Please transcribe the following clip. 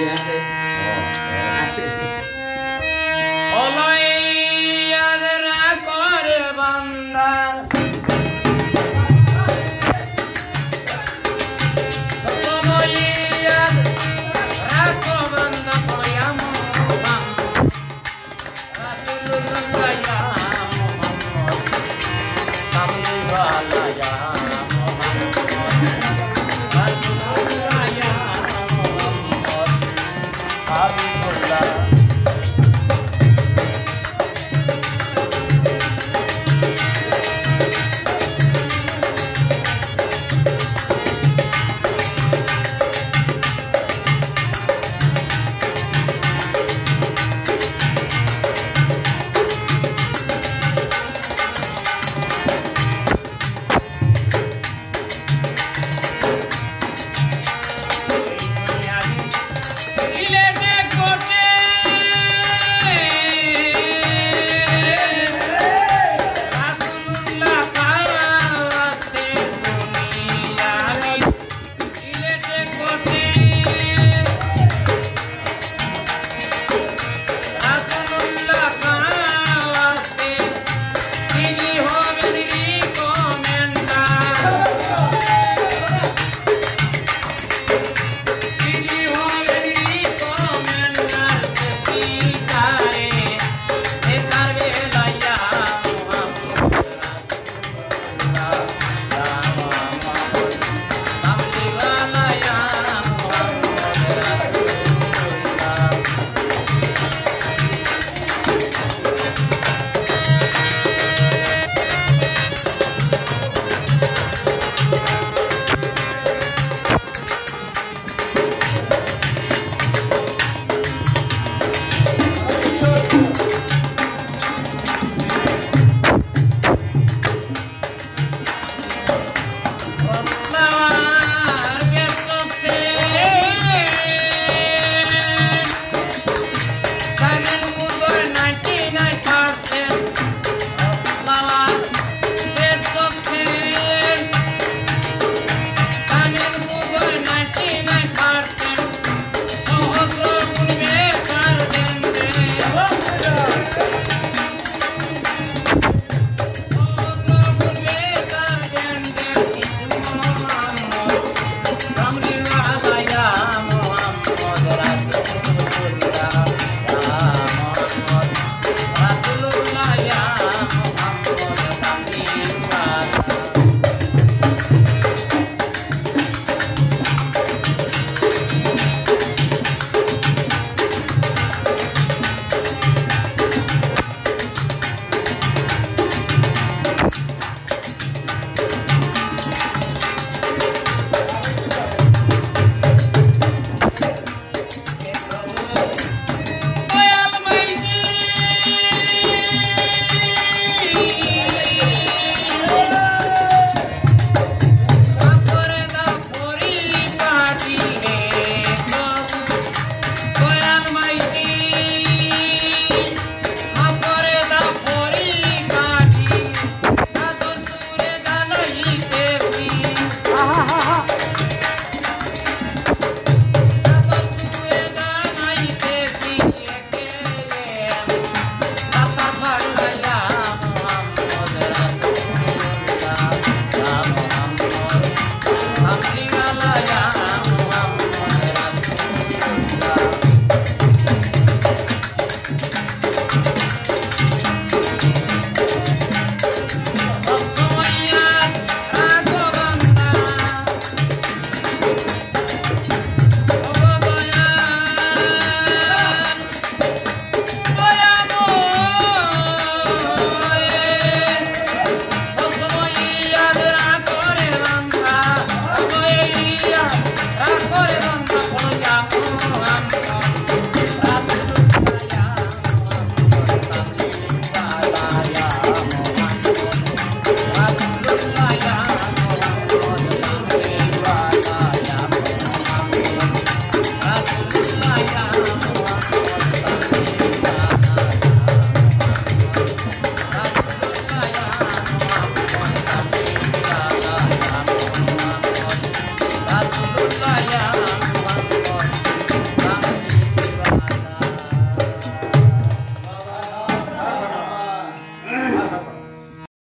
Yeah.